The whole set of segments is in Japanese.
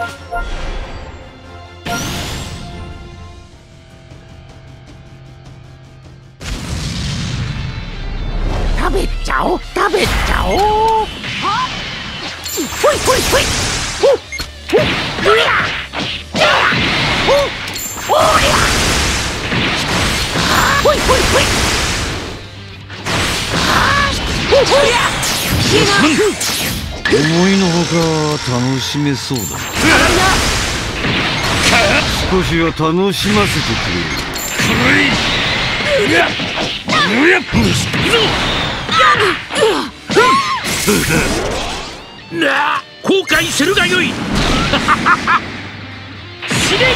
食べちゃおう食べちゃおう。ほいほいほい。ほほほりゃほほりゃほいほいほいほほりゃ思いのほか楽しめそうだ。少しは楽しませてくれ。るなあ後悔するがよい死ね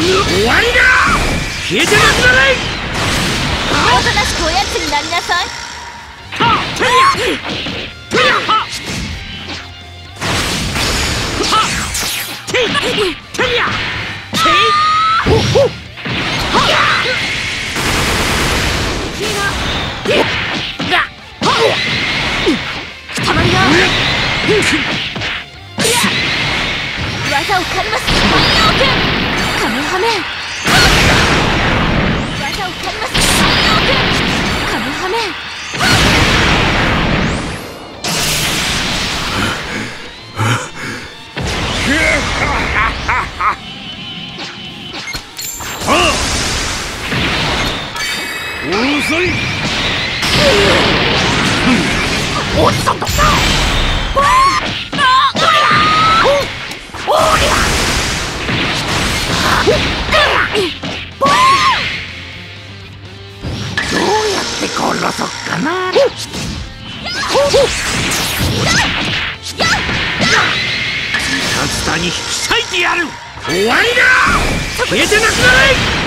終わりだ。消えてなくなれおとなしくおやつになりなさい。をます。君カメハメ者を狩りますカハメいって殺そっかな竜田に引き裂いてやる終わりだ消えてなくなれ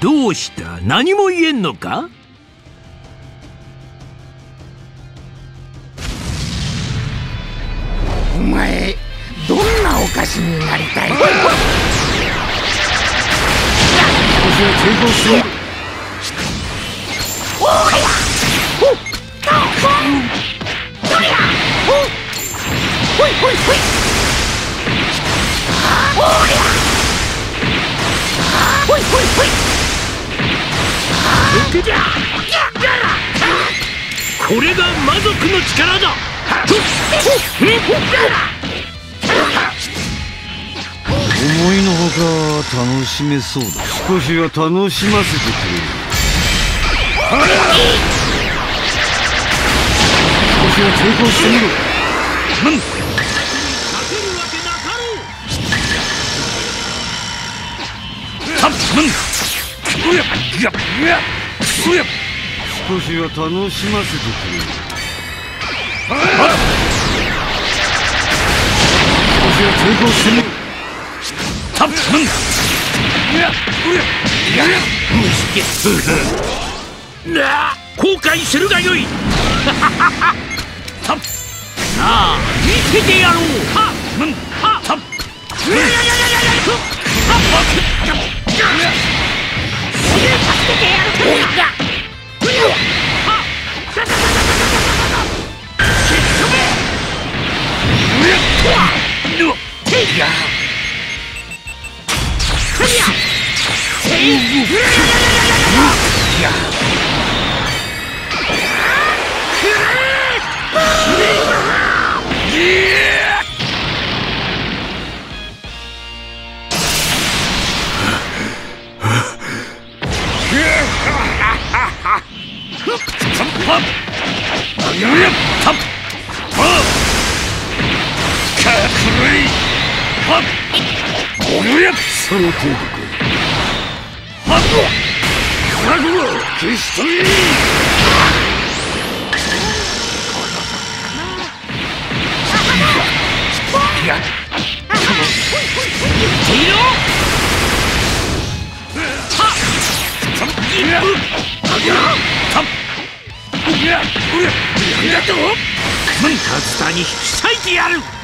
どうした何も言えんのかしになりたい。はするこれが魔族の力だ。思いのほか楽しめそうだ少しは楽しませてくれる少しは抵抗してみろなかろうたっむんうやややうや少しは楽しませてくれる。少しは抵抗してみろたっむんうやうややなあ後悔するがよいたっさあ見せてやろうはっむんはったっいやいやいやいやいやふっはっはっ助けてやるからだふっはっささささささささしっとめうわっ Hup! のやのか覚悟を消しめやるややややマンタースターに引き裂いてやる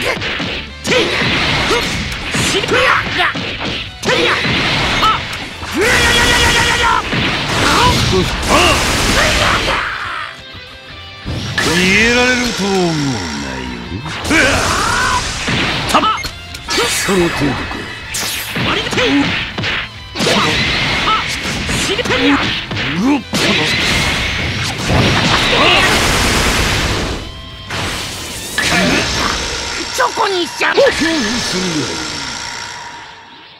Yeah! 逃げられると思うなよその程度かうおっチョコにしちゃう興奮するなよ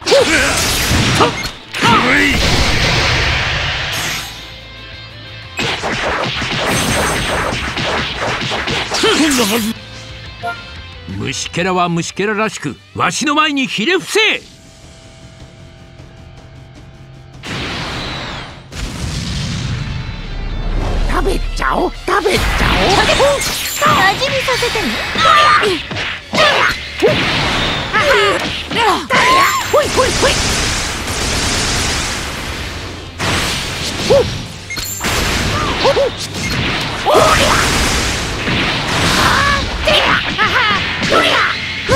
こんなはず虫けらは虫けららしくわしの前にひれ伏せ。食べちゃおう食べちゃ味見させてねほいほいほいほほほは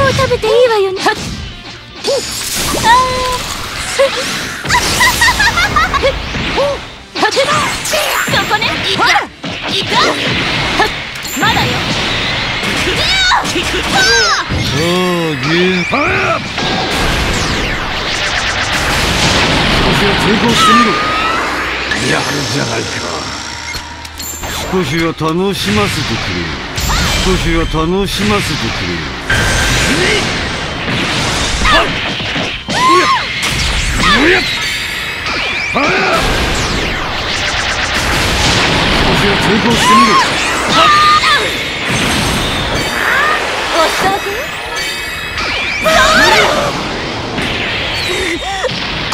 う食べていいいいしは抵抗してみろやるじゃないか少しは楽しませてくれ。少しは楽しませてくれ。おやファイア少しは抵抗してみろ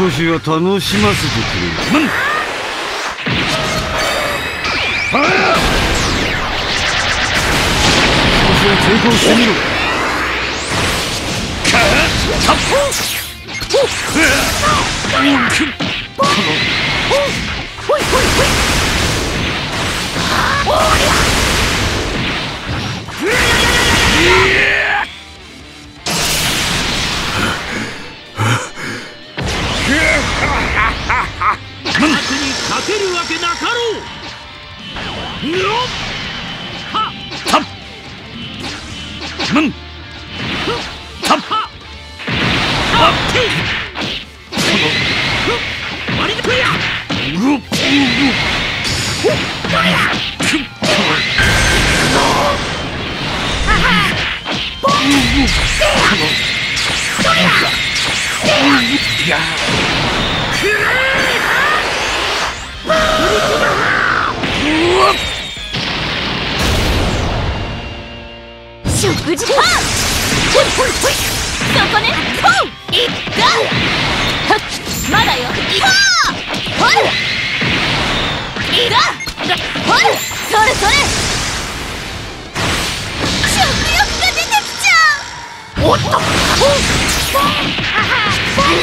少しは楽しませてくれファイア少しは抵抗してみろ勝るわけなかろう。はたむん。たっ。っ。うっ。うっ。うっ。食事パンほいほいほいそこねポンいったはっまだよいったほらいったほらそれそれ食欲が出てきちゃうおっと。ポンポンあはポン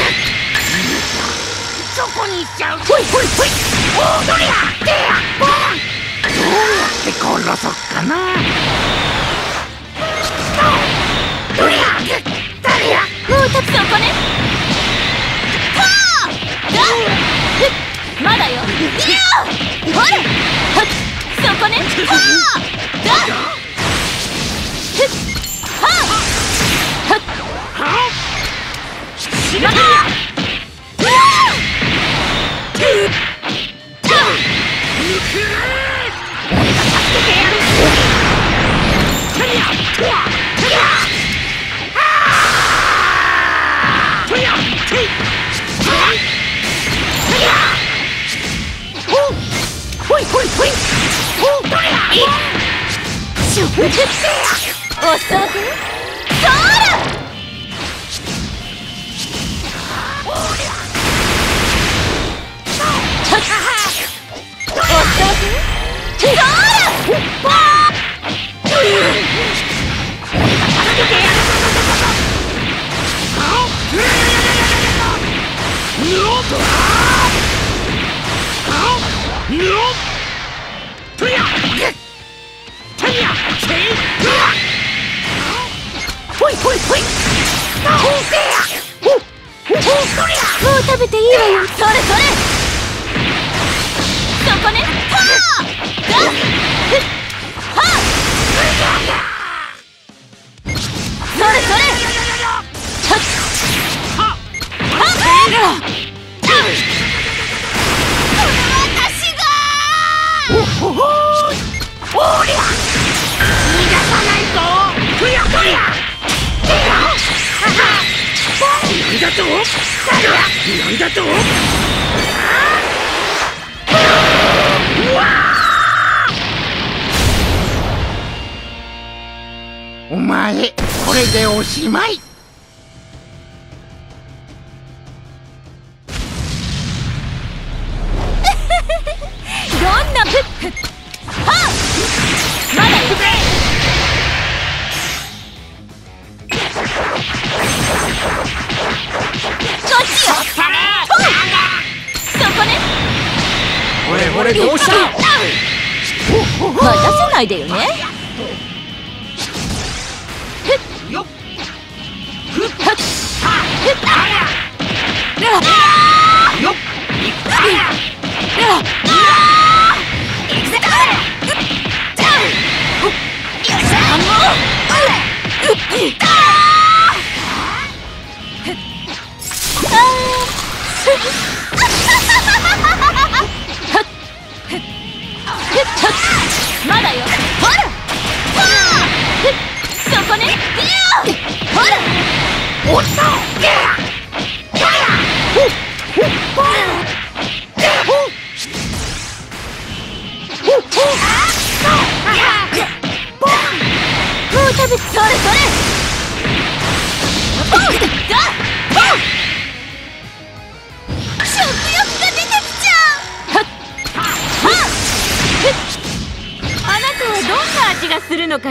チョコにしちゃうほいほいほいおどりゃでやポンどうやって殺そっかなもう立つぞこねまだよ。いやほら！そこね。こうだ！はっ！はっ！はっ！おそくソーラおそくソーラ Yeah! ほいほいほいなほせやほほそりゃもう食べていいわよそれそれそこねはあと？なんだと？お前これでおしまい。どうした？待たせないでよね。あまだよほらそこねほらおっとてやややほほほてほほほややぽんもう食べそれそれ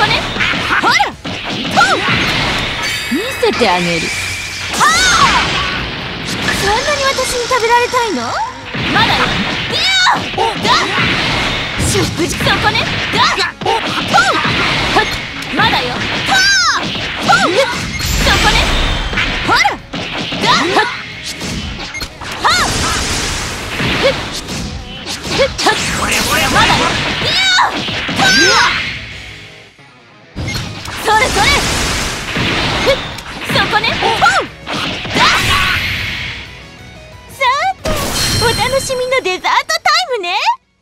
こね。ほら。ほう。見せてあげる。はあ。そんなに私に食べられたいの？まだ。よいや。だ。食事そこね。だ